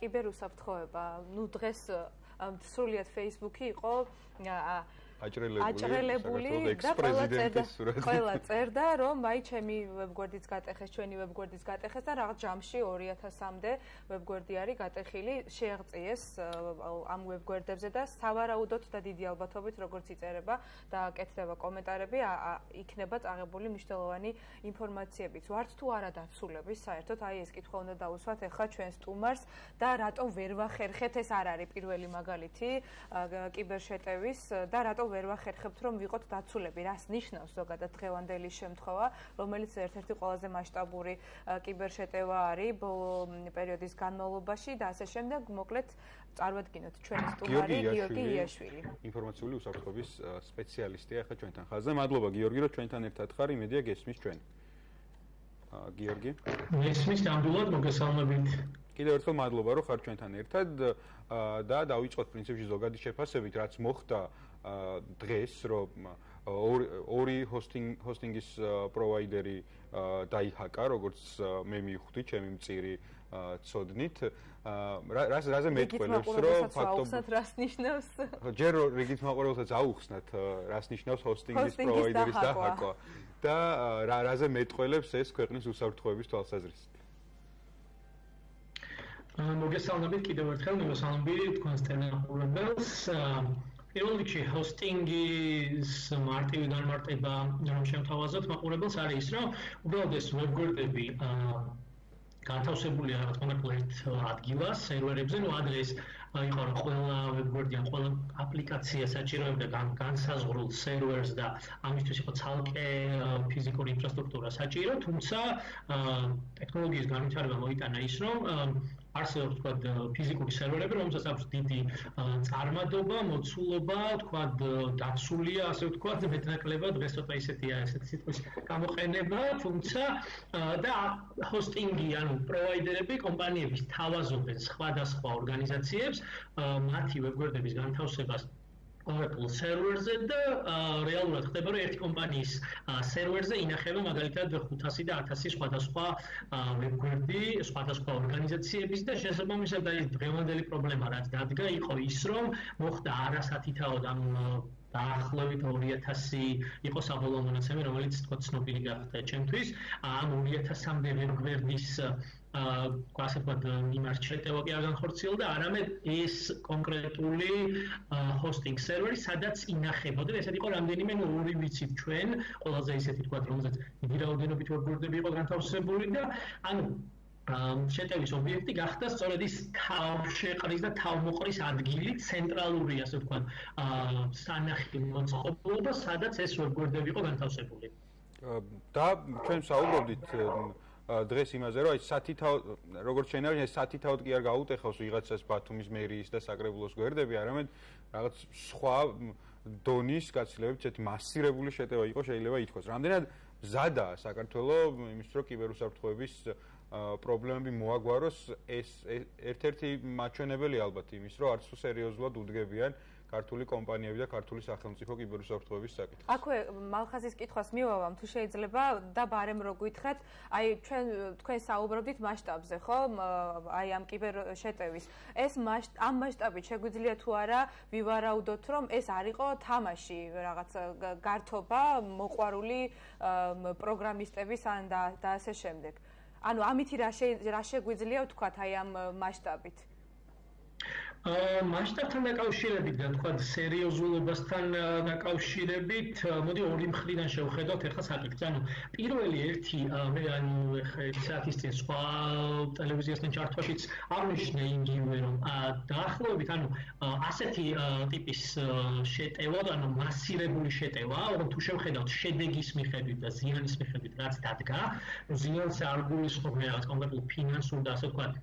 კიბერუსაფრთხოება, ну დღეს სრულიად Facebook-ი იყო აჭრელებული აჭრელებული და ყველა წერდა ყველა წერდა რომ აი ჩემი ვებგვერდიც გატეხეს ჩვენი ვებგვერდიც გატეხეს და რაღაც ჯამში 2000-მდე ვებგვერდი არის გატეხილი შეაღწიეს ამ ვებგვერდებზე და სავარაუდოდ და დიდი ალბათობით როგორც იწერება და კეთდება კომენტარები იქნება წაღებული მნიშვნელოვანი ინფორმაციებიც. ვართ თუ არა დაცულები საერთოდ აი ეს კითხვა უნდა დაუსვათ ახლა ჩვენ სტუმარს და რატომ ვერ ვახერხეთ ეს არ არის პირველი მაგალითი კიბერშეტევის და რატომ ვერ ვახერხებთ რომ ვიყოთ დაცულები. რას ნიშნავს ზოგადად დღევანდელი შემთხვევა რომელიც ერთ-ერთი ყველაზე მასშტაბური კიბერშეტევა არის ბოლო პერიოდის განმავლობაში და ასე შემდეგ მოკლედ წარვადგინოთ. ჩვენი სტუმარი გიორგი იაშვილი ინფორმაციული უსაფრთხოების სპეციალისტია ახლა ჩვენთან. ხაზზე მადლობა გიორგი რომ ჩვენთან ერთად ხარ. იმედია გესმის ჩვენ. გიორგი? გესმის ნამდვილად მოგესალმებით კიდევ ერთხელ მადლობა რომ ხარ ჩვენთან ერთად და დავიწყოთ პრინციპში ზოგადი შეფასებით რაც მოხდა დღეს რომ ორი ჰოსტინგ ჰოსტინგის პროვაიდერი დაიჰაკა როგორც მე მივხვდი ჩემი მწირი ცოდნით. რას რაზე მეტყველებს რომ ფაქტობრივად რას ნიშნავს? ჯერ რიგით მაყურებელსაც აუხსნათ რას ნიშნავს ჰოსტინგის პროვაიდერის დაჰაკვა და რაზე მეტყველებს ეს ქვეყნის უსაფრთხოების თვალსაზრისით მოგესალმებით კიდევ ერთხელ მოგესალმებით თქვენს ტელეფონებელს პირველ რიგში ჰოსტინგის მარტივი განმარტება რომ შემთავაზოთ მაყურებელს არის ის რომ უბრალოდ ეს ვებგვერდები განთავსებულია რა თქმა უნდა ერთ ადგილას სერვერებზე ნუ ადრეს იყო რომ ყველა ვებგვერდი ან ყველა აპლიკაცია საჭიროებდა განსაზღვრულ სერვერს და ამისთვის იყო ცალკე ფიზიკური ინფრასტრუქტურა საჭირო თუმცა ტექნოლოგიის განვითარება მოიტანა ის რომ არსებობს თქვა ფიზიკური სერვერები, რომელსაც აქვს დიდი წარმადობა, მოცულობა, თქვა დაცულია, ასე ვთქვა, მეტნაკლებად დღეს ცოტა ისეთია ესეთი სიტყვის გამოყენება, თუმცა და ჰოსტინგი, ანუ პროვაიდერები, კომპანიების თავაზობენ სხვადასხვა ორგანიზაციებს მათი ვებგვერდების განთავსებას Oracle server-ზე და რეალურად ხდება რომ ერთი კომპანიის server-ზე ინახება მაგალითად 500 და 1000 სხვადასხვა ვებგვერდი, სხვადასხვა ორგანიზაციების და შესაბამისად აი დღევანდელი პრობლემა რაც დადგა იყო ის რომ მოხდა არასათითაოდ ამ დაახლოებით 2000 იყო საბოლოო მონაცემი, რომელიც თქო ცნობილი გახდა ჩემთვის. ამ 2000-მდე ვებგვერდის ასე ვთქვათ, მიმართ შეტევა კი არ განხორციელდა, არამედ ეს კონკრეტული ჰოსტინგ სერვერი, სადაც ინახებოდა, ესეთ იყო რამდენიმე ორი ვიცით ჩვენ, ყველაზე ისეთი ვთქვათ, რომელზეც დიდი რაოდენობით ვებგვერდები იყო განთავსებული და ანუ შეტევის ობიექტი გახდა სწორედ ის თავშეყრის და თავმოყრის ადგილი, ცენტრალური, ასე ვთქვათ, აა სანახი მოწყობილობა, სადაც ეს ვებგვერდები იყო განთავსებული. და ჩვენ საუბრობდით დღეს იმაზე, რომ აი სათითაო როგორც შეიძლება ეს სათითაოდ კი არ გაუტეხავს ვიღაცას ბათუმის მერიის და საკრებულოს გვერდები, არამედ რაღაც სხვა დონის გაცილებით ერთ მასირებული შეტევა იყო შეიძლება ითქვას. რამდენად ზადა საქართველოს იმის რო კიბერუსაფრთხოების პრობლემები მოაგვაროს ეს ერთ-ერთი მაჩვენებელი ალბათ იმის, რომ არც სერიოზულად უდგებიან ქართული კომპანიები და ქართული სახელმწიფო კიბერუსაფრთხოების საკითხს. აქვე მალხაზის კითხვას მივავამ, თუ შეიძლება და ბარემ რო გითხრათ, აი ჩვენ თქვენ საუბრობდით მასშტაბზე, ხო? აი ამ კიბერშეტევის. ეს ამ მასშტაბით შეგვიძლია თუ არა ვივარაუდოთ, რომ ეს არისო თამაში, რაღაც გართობა, მოყვარული პროგრამისტების ან და ასე შემდეგ. ანუ ამითი რა რა შეგვიძლია ვთქვათ აი ამ მასშტაბით? მასშტაბთან დაკავშირებით და თქვა სერიოზულობასთან დაკავშირებით, მოდი ორი მხრიდან შევხედოთ ახლა საკითხს. ანუ პირველი ერთი მე ანუ საათის წინ სხვა ტელევიზიასთან ჩართვაშიც აღნიშნე იგივე რომ დაახლოებით ანუ ასეთი ტიპის შეტევა, ანუ მასირებული შეტევა, რომ თუ შევხედავთ შედეგის მიხედვით და ზიანის მიხედვით რაც დადგა, ზიანს არ გულისხმობ მე რაღაც კონკრეტულ ფინანსურ და ასე ვთქვათ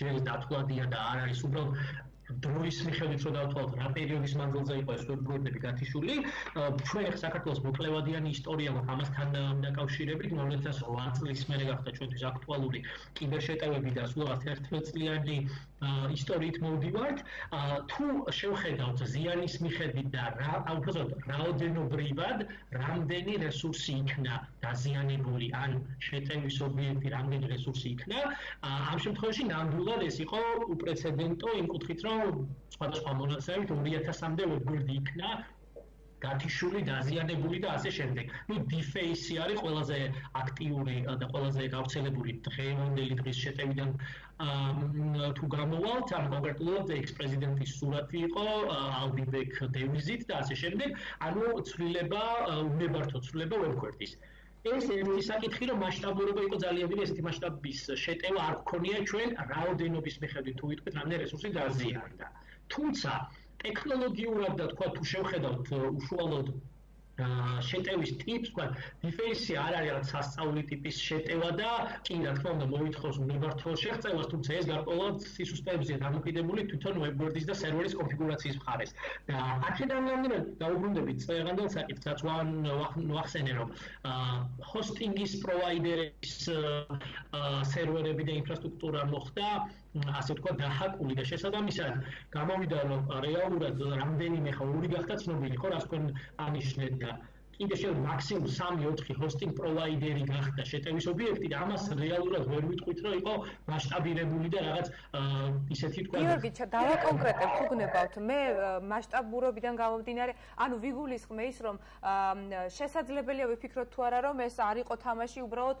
ჯერ დათვლადია და არ არის უბრალოდ დროის მიხედვით რო დავთვალოთ რა პერიოდის მანძილზე იყო ეს ვებგვერდები გათიშული. ჩვენ ახლა საქართველოს მოკლევადიანი ისტორია მაქვს ამასთან დაკავშირებით 2008 წლის მერე გახდა ჩვენთვის აქტუალური კიბერშეტევები და სულ 11 წლიანი ისტორიით მოვდივართ. თუ შევხედავთ ზიანის მიხედვით და რა უბრალოდ რაოდენობრივად რამდენი რესურსი იქნა დაზიანებული? ან შეტევის ობიექტი რამდენი რესურსი იქნა? ამ შემთხვევაში ნამდვილად ეს იყო უპრეცედენტო იმ კუთხით რომ სხვადასხვა მონაცემებით 2000-მდე ვებგვერდი იქნა გათიშული, დაზიანებული და ასე შემდეგ. ნუ დიფეისი არის ყველაზე აქტიური და ყველაზე გავრცელებული დღევანდელი დღის შეტევიდან თუ გამოვალთ, ან კონკრეტულად ექს-პრეზიდენტის სურათი იყო ალბიბეკ დევიზით და ასე შემდეგ. ანუ ცვლილება, უნებართო ცვლილება ვებგვერდის. ეს ერთი საკითხი რომ მასშტაბურობა იყო ძალიან დიდი ესეთი მასშტაბის შეტევა არ გქონია ჩვენ რაოდენობის მიხედვით თუ ვიტყვით რამდენი რესურსი დაზიანდა თუმცა ტექნოლოგიურად და თქვა თუ შევხედავთ უშუალოდ შეტევის ტიპს, თქვა, დიფეისი არ არის რაღაც სასწაული ტიპის შეტევა და კი რა თქმა უნდა მოითხოვს უნივერსალურ შეღწევას, თუმცა ეს გარკვეულად სისტემებზეა დამოკიდებული თვითონ ვებგვერდის და სერვერის კონფიგურაციის მხარეს. და აქედან რამდენად დაუბრუნდებით წეგანდელ საკითხს, რაც ვან ვახსენე რომ ჰოსტინგის პროვაიდერების სერვერები და ინფრასტრუქტურა მოხდა ასე თქვა დაჰაკული და შესაბამისად გამოვიდა რომ რეალურად რამდენიმე ხო ორი გახდა ცნობილი ხო რას თქვენ ანიშნეთ და კიდე შეიძლება მაქსიმუმ 3-4 ჰოსტინგ პროვაიდერი გახდა შეტევის ობიექტი და ამას რეალურად ვერ ვიტყვით რომ იყო მასშტაბირებული და რაღაც ისეთი თქვა გიორგი დავაკონკრეტებ თუ გნებავთ. მე მასშტაბურობიდან გამომდინარე ანუ ვიგულისხმე ის რომ შესაძლებელია ვიფიქროთ თუ არა რომ ეს არ იყო თამაში უბრალოდ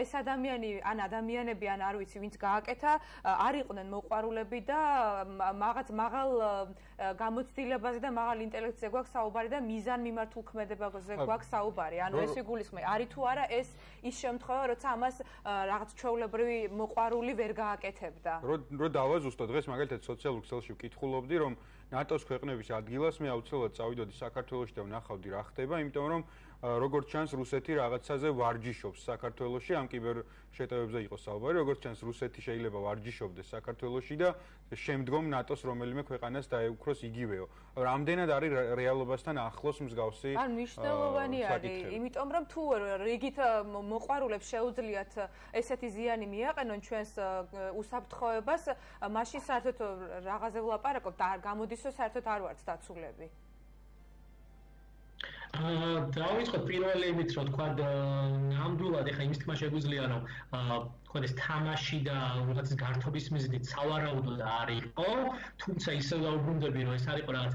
ეს ადამიანი ან ადამიანები ან არ ვიცი ვინც გააკეთა არ იყვნენ მოყვარულები და მაგაც მაღალ გამოცდილებაზე და მაღალ ინტელექტზე გვაქვს საუბარი და მიზან მიმართულ ქმედებაზე რაზე გვაქვს საუბარი? ანუ ეს იგულისხმე, არის თუ არა ეს ის შემთხვევა, როცა ამას რაღაც ჩვეულებრივი მოყარული ვერ გააკეთებდა? რო რო დავაზუსტო დღეს მაგალითად სოციალურ ქსელში ვკითხულობდი, რომ ნატოს ქვეყნების ადგილას მე აუცილებლად წავიდოდი საქართველოში და ვნახავდი რა ხდება, იმიტომ რომ როგორც ჩანს რუსეთი რაღაცაზე ვარჯიშობს. საქართველოში ამ კიბერ შეტევებზე იყო საუბარი როგორც ჩანს რუსეთი შეიძლება ვარჯიშობდეს საქართველოში და შემდგომ ნატოს რომელიმე ქვეყანას დაეუქროს იგივეო. რამდენად არის რეალობასთან ახლოს მსგავსი ან მნიშვნელოვანი არის იმიტომ რომ თუ რიგით მოყარულებს შეუძლიათ ესეთი ზიანი მიაყენონ ჩვენს უსაფრთხოებას მაშინ საერთოდ რაღაცზე ვლაპარაკობ და გამოდის რომ საერთოდ არ ვართ დაცულები დავიწყოთ პირველი იმით რომ თქვა ნამდვილად ეხა იმის თქმა შეგვიძლია რომ თქვა ეს თამაში და რაღაცის გართობის მიზნით სავარაუდოდ არ იყო თუმცა ისე დაუბრუნდები რომ ეს არის რაღაც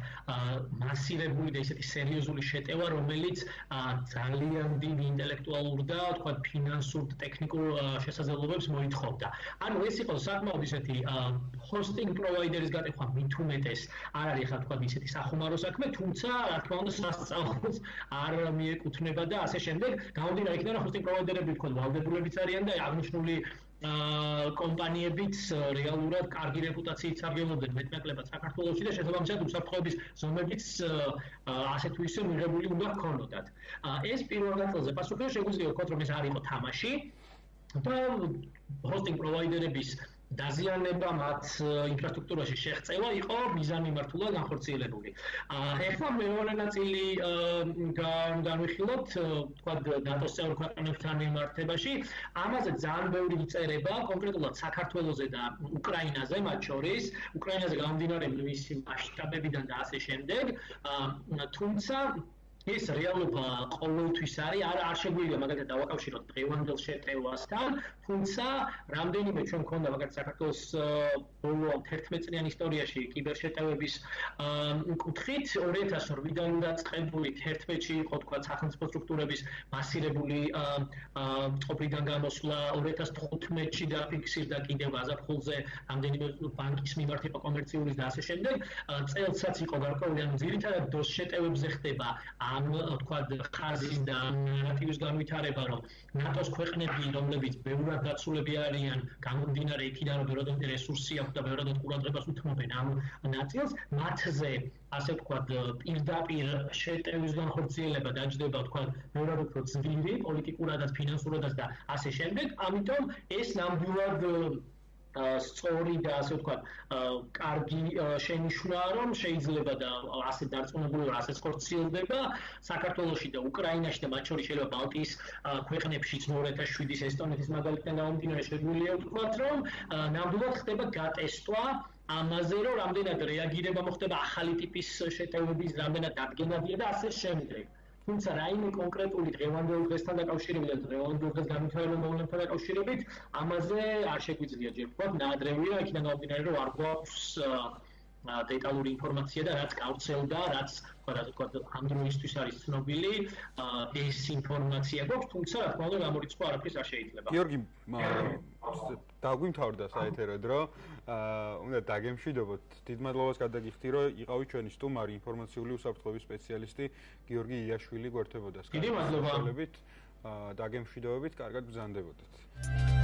მასირებული და ისეთი სერიოზული შეტევა რომელიც ძალიან დიდ ინტელექტუალურ და თქვა ფინანსურ და ტექნიკურ შესაძლებლობებს მოითხოვდა ანუ ეს იყო საკმაოდ ისეთი ჰოსტინგ პროვაიდერის გატეხვა უმეტეს არ არის ხა თქვა ისეთი სახუმარო საქმე თუმცა რა თქმა უნდა სასწაულს არ მიეკუთვნება და ასე შემდეგ. გამომდინარე იქიდან რომ ჰოსტინგ პროვაიდერები თქო ვალდებულებიც არიან და აღნიშნული აა კომპანიებიც რეალურად კარგი რეპუტაციით სარგებლობდნენ მეტნაკლებად საქართველოსში და შესაბამისად უსაფრთხოების ზომებიც ასე თუ ისე მიღებული უნდა ჰქონოდათ. ეს პირველ ნაწილზე პასუხი შეგვიძლია ვთქვათ რომ ეს არ იყო თამაში და ჰოსტინგ პროვაიდერების დაზიანება მათ ინფრასტრუქტურაში შეღწევა იყო მიზანმიმართულად განხორციელებული. ახლა მეორე ნაწილი განვიხილოთ, თქვა ნატოს წევრ ქვეყნებთან მიმართებაში, ამაზე ძალიან ბევრი იწერება, კონკრეტულად საქართველოსზე და უკრაინაზე, მათ შორის, უკრაინაზე გამომდინარე მისი მასშტაბებიდან და ასე შემდეგ. თუმცა ეს რეალობა ყოველთვის არის არ არ შეგვიძლია მაგალითად დავაკავშიროთ დღევანდელ შეტევასთან თუმცა რამდენიმე ჩვენ მქონდა მაგალითად საქართველოს ბოლო 11 წლიან ისტორიაში კიბერშეტევების კუთხით 2008-დან დაწყებული 11-ში იყო თქვა სახელმწიფო სტრუქტურების მასირებული ყოფიდან გამოსვლა 2015-ში დაფიქსირდა კიდევ გაზაფხულზე რამდენიმე ბანკის მიმართ იყო კომერციული და ასე შემდეგ წელსაც იყო გარკვეული ანუ ძირითადად დოს შეტევებზე ხდება ამ თქვა ხაზის და ნარატივის განვითარება რომ ნატოს ქვეყნები რომლებიც ბევრად დაცულები არიან გამომდინარე იქიდან რომ ბევრად რესურსი აქვს და ბევრად ყურადღებას უთმობენ ამ ნაწილს მათზე ასე თქვა პირდაპირ შეტევის განხორციელება დაჯდება თქვა ბევრად უფრო ძლიერი პოლიტიკურადაც ფინანსურადაც და ასე შემდეგ ამიტომ ეს ნამდვილად სწორი და ასე ვთქვათ, კარგი შენიშვნაა, რომ შეიძლება და ასე დარწმუნებული ვარ, ასე ხორციელდება საქართველოსში და უკრაინაში და მათ შორის შეიძლება ბალტიის ქვეყნებშიც 2007-ის ესტონეთის მაგალითთან გამომდინარე შეგვიძლია ვთქვათ, რომ ნამდვილად ხდება გატესტვა ამაზე რომ რამდენად რეაგირება მოხდება ახალი ტიპის შეტევების, რამდენად დადგენადია და ასე შემდეგ. თუმცა რაიმე კონკრეტული დღევანდელ დღესთან დაკავშირებით და დღევანდელ დღეს განვითარებულ მოვლენებთან დაკავშირებით ამაზე არ შეგვიძლია ჯერ ვთქვათ ნაადრევია იქიდან გამომდინარე რომ არ გვაქვს დეტალური ინფორმაცია და რაც გავრცელდა, რაც თქვა თქვა ამ დროისთვის არის ცნობილი, ეს ინფორმაცია გვაქვს, თუმცა რა თქმა უნდა გამორიცხვა არაფერს არ შეიძლება. გიორგი, დაგვიმთავრდა საერთოდ რომ აა უნდა დაგემშვიდობოთ. დიდ მადლობას გადაგიხდი, რომ იყავი ჩვენი სტუმარი, ინფორმაციული უსაფრთხოების სპეციალისტი გიორგი იაშვილი გვერდებოდა. დიდი მადლობა. აა დაგემშვიდობებით, კარგად ბრძანდებოდეთ.